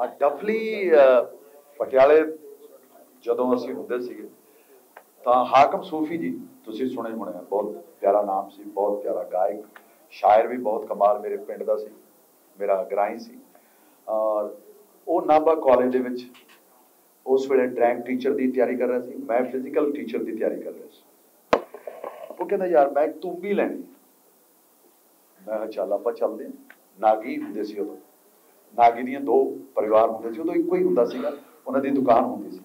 ਆ ਡਫਲੀ ਪਟਿਆਲੇ ਜਦੋਂ ਅਸੀਂ ਹੁੰਦੇ ਸੀਗੇ, ਤਾਂ ਹਾਕਮ ਸੂਫੀ ਜੀ, ਤੁਸੀਂ ਸੁਣੇ ਹੋਣੇ ਆ, ਬਹੁਤ ਪਿਆਰਾ ਨਾਮ ਸੀ, ਬਹੁਤ ਪਿਆਰਾ ਗਾਇਕ, ਸ਼ਾਇਰ ਵੀ ਬਹੁਤ ਕਮਾਲ ਮੇਰੇ ਪਿੰਡ ਦਾ ਸੀ, ਮੇਰਾ ਗਰਾਈ ਸੀ। ਔਰ ਉਹ ਨਾਭਾ ਕਾਲਜ ਦੇ ਵਿੱਚ ਉਸ ਵੇਲੇ ਡਰੈਂਕ ਟੀਚਰ ਦੀ ਤਿਆਰੀ ਕਰ ਰਿਹਾ ਸੀ, ਮੈਂ ਫਿਜ਼ੀਕਲ ਟੀਚਰ ਦੀ ਤਿਆਰੀ ਕਰ ਰਿਹਾ ਸੀ। ਉਹ ਕਹਿੰਦਾ, ਯਾਰ, ਮੈਂ ਤੂੰ ਵੀ ਲੈਣੀ ਮੈਂ ਕਿਹਾ, ਚੱਲ, ਆਪਾਂ ਚੱਲਦੇ ਹਾਂ। ਨਾਗੀ ਹੁੰਦੇ ਸੀ ਉਦੋਂ। ਨਾਗੀ ਦੀਆਂ ਦੋ ਪਰਿਵਾਰ ਹੁੰਦੇ ਸੀ, ਉਦੋਂ ਇੱਕੋ ਹੀ ਹੁੰਦਾ ਸੀਗਾ, ਉਹਨਾਂ ਦੀ ਦੁਕਾਨ ਹੁੰਦੀ ਸੀ।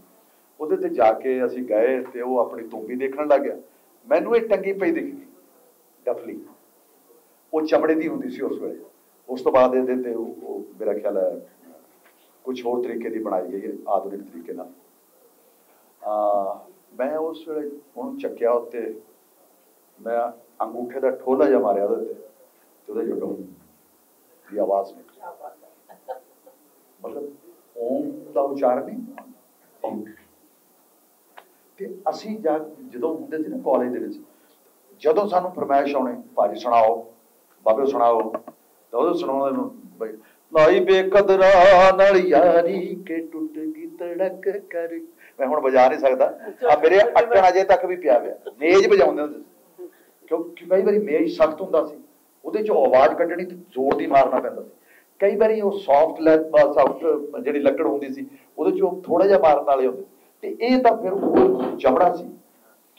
ਉਹਦੇ ਤੇ ਜਾ ਕੇ ਅਸੀਂ ਗਏ ਤੇ ਉਹ ਆਪਣੀ ਤੁੰਬੀ ਦੇਖਣ ਲੱਗ ਗਿਆ। ਮੈਨੂੰ ਇਹ ਟੰਗੀ ਪਈ ਦਿਖੀ, ਡਫਲੀ। ਉਹ ਚਮੜੇ ਦੀ ਹੁੰਦੀ ਸੀ ਉਸ ਵੇਲੇ। ਉਸ ਤੋਂ ਬਾਅਦ ਇਹਦੇ ਤੇ ਉਹ ਮੇਰਾ ਖਿਆਲ ਹੈ ਕੁਝ ਹੋਰ ਤਰੀਕੇ ਦੀ ਬਣਾਈ ਗਈ ਹੈ, ਆਧੁਨਿਕ ਤਰੀਕੇ ਨਾਲ। ਆ ਮੈਂ ਉਸ ਵੇਲੇ ਉਹਨੂੰ ਚੱਕਿਆ ਉੱਤੇ। ਮੈਂ ਅੰਗੂਠੇ ਦਾ ਠੋਲਾ ਜਿਹਾ ਮਾਰਿਆ ਉਹਦੇ ਤੇ ਤੇ ਉਹਦੇ ਜੁਟੋਂ ਦੀ ਆਵਾਜ਼ ਨਿਕਲੀ ਮਤਲਬ ਓਮ ਦਾ ਉਚਾਰਨ ਨਹੀਂ ਤੇ ਅਸੀਂ ਜਦੋਂ ਹੁੰਦੇ ਸੀ ਨਾ ਕਾਲਜ ਦੇ ਵਿੱਚ ਜਦੋਂ ਸਾਨੂੰ ਫਰਮਾਇਸ਼ ਆਉਣੀ ਭਾਜੀ ਸੁਣਾਓ ਬਾਬੇ ਸੁਣਾਓ। ਤਾਂ ਉਹ ਸੁਣਾਉਂਦੇ ਨੂੰ ਬਈ ਲਾਈ ਬੇਕਦਰਾ ਨਾਲ ਯਾਰੀ ਕੇ ਟੁੱਟ ਗਈ ਤੜਕ ਕਰ। ਮੈਂ ਹੁਣ ਵਜਾ ਨਹੀਂ ਸਕਦਾ। ਆ ਮੇਰੇ ਅਟਣ ਅਜੇ ਤੱਕ ਵੀ ਪਿਆ ਹੋਇਆ। ਮੇਜ਼ ਵਜਾਉਂਦੇ ਹੁੰਦੇ ਸੀ। ਕਿਉਂਕਿ ਕਈ ਵਾਰੀ ਮੇਜ਼ ਸਖਤ ਹੁੰਦਾ ਸੀ। ਉਹਦੇ ਚੋਂ ਆਵਾਜ਼ ਕੱਢਣੀ ਤੇ ਜ਼ੋਰ ਦੀ ਮਾਰਨਾ ਪੈਂਦਾ ਸੀ। ਕਈ ਵਾਰੀ ਉਹ ਸੌਫਟ ਲੈਪ ਸੌਫਟ ਜਿਹੜੀ ਲੱਕੜ ਹੁੰਦੀ ਸੀ, ਉਹਦੇ ਚੋਂ ਥੋੜਾ ਜਿਹਾ ਮਾਰਨ ਵਾਲੇ ਹੁੰਦੇ ਤੇ ਇਹ ਤਾਂ ਫਿਰ ਉਹ ਚਮੜਾ ਸੀ,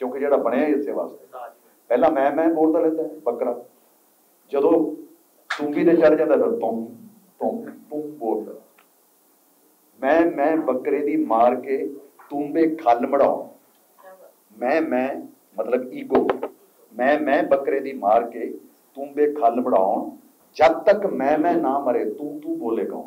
ਕਿਉਂਕਿ ਜਿਹੜਾ ਬਣਿਆ ਇਸੇ ਵਾਸਤੇ। ਪਹਿਲਾਂ ਮੈਂ ਮੈਂ ਬੋਲਦਾ ਲੈਂਦਾ ਬੱਕਰਾ। ਜਦੋਂ ਤੁੰਬੀ ਤੇ ਚੜ ਜਾਂਦਾ ਫਿਰ ਤੁਮ ਤੁਮ ਤੁਮ ਬੋਲਦਾ। ਮੈਂ ਮੈਂ ਬੱਕਰੇ ਦੀ ਮਾਰ ਕੇ ਤੂੰਬੇ ਖੱਲ ਮੜਾਉ। ਮੈਂ ਮੈਂ, ਮਤਲਬ ਈਗੋ। ਮੈਂ ਮੈਂ ਬੱਕਰੇ ਦੀ ਮਾਰ ਕੇ ਤੂੰਬੇ ਖੱਲ ਮੜਾਉਣ ਜਦ ਤੱਕ ਮੈਂ ਮੈਂ ਨਾ ਮਰੇ ਤੂੰ ਤੂੰ ਬੋਲੇ ਕੌਣ?